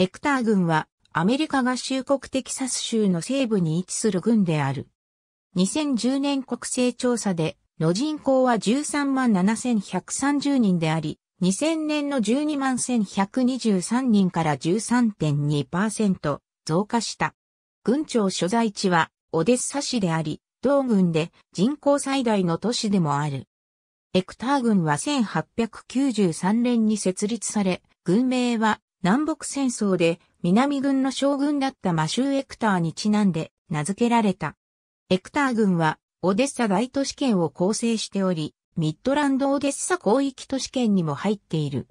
エクター郡はアメリカ合衆国テキサス州の西部に位置する郡である。2010年国勢調査での人口は13万7130人であり、2000年の12万1123人から13.2%増加した。郡庁所在地はオデッサ市であり、同郡で人口最大の都市でもある。エクター郡は1893年に設立され、郡名は南北戦争で南軍の将軍だったマシュー・エクターにちなんで名付けられた。エクター郡はオデッサ大都市圏を構成しており、ミッドランドオデッサ広域都市圏にも入っている。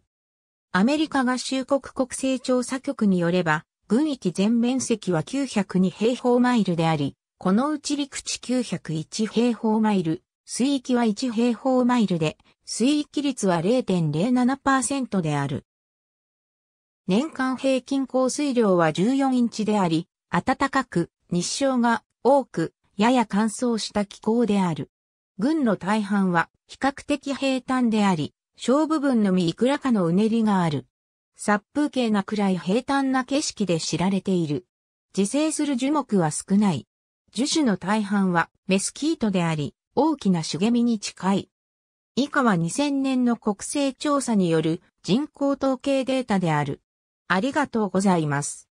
アメリカ合衆国国勢調査局によれば、軍域全面積は902平方マイルであり、このうち陸地901平方マイル、水域は1平方マイルで、水域率は0.07%である。年間平均降水量は14インチであり、暖かく、日照が多く、やや乾燥した気候である。群の大半は比較的平坦であり、小部分のみいくらかのうねりがある。殺風景なくらい平坦な景色で知られている。自生する樹木は少ない。樹種の大半はメスキートであり、大きな茂みに近い。以下は2000年の国勢調査による人口統計データである。ありがとうございます。